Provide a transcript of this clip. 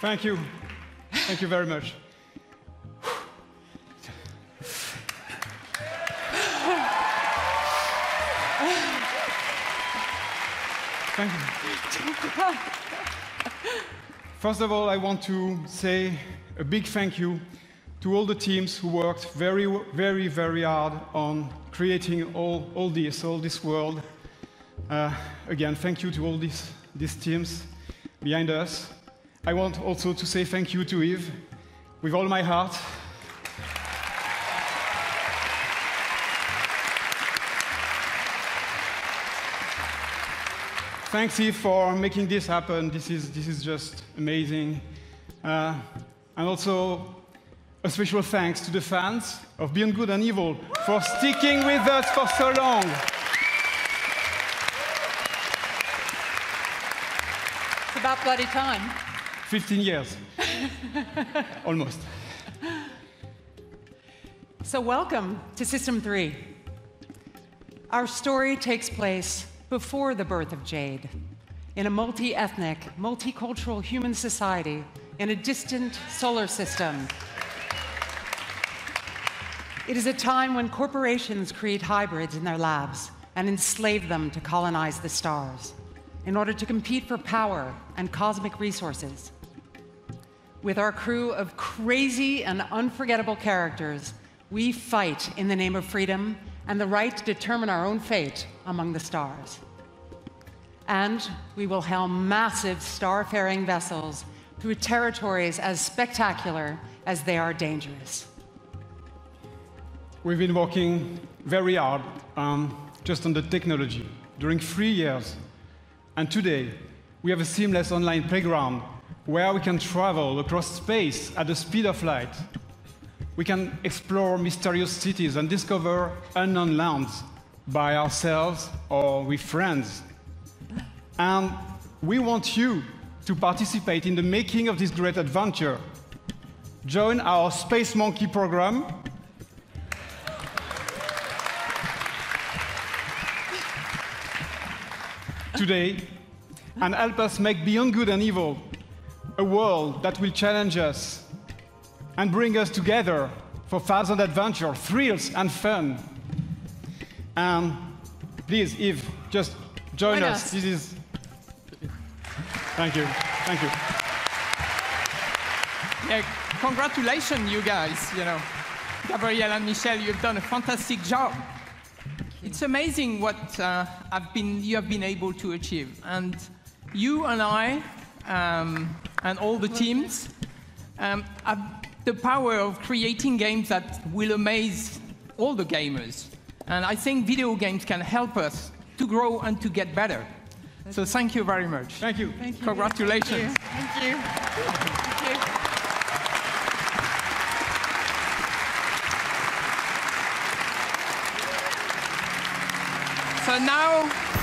Thank you. Thank you very much. Thank you. First of all, I want to say a big thank you to all the teams who worked very, very, very hard on creating all, all this, all this world. Uh, again, thank you to all these, these teams behind us. I want also to say thank you to Yves with all my heart. Thanks, Yves, for making this happen. This is, this is just amazing. Uh, and also, a special thanks to the fans of Beyond Good and Evil for sticking with us for so long. It's about bloody time. 15 years. Almost. So, welcome to System 3. Our story takes place before the birth of Jade in a multi ethnic, multicultural human society in a distant solar system. It is a time when corporations create hybrids in their labs and enslave them to colonize the stars in order to compete for power and cosmic resources. With our crew of crazy and unforgettable characters, we fight in the name of freedom and the right to determine our own fate among the stars. And we will helm massive star-faring vessels through territories as spectacular as they are dangerous. We've been working very hard um, just on the technology during three years. And today, we have a seamless online playground where we can travel across space at the speed of light. We can explore mysterious cities and discover unknown lands by ourselves or with friends. And we want you to participate in the making of this great adventure. Join our Space Monkey program. Today, and help us make Beyond Good and Evil a world that will challenge us and bring us together for thousand adventure, thrills, and fun. And please, Yves, just join Join us. us. This is. Thank you. Thank you. Yeah, congratulations, you guys. You know, Gabrielle and Michel, you've done a fantastic job. It's amazing what uh, I've been, you have been able to achieve. And you and I, um, and all the teams, um, have the power of creating games that will amaze all the gamers. And I think video games can help us to grow and to get better. So thank you very much. Thank you. Congratulations. Thank you. Thank you. So now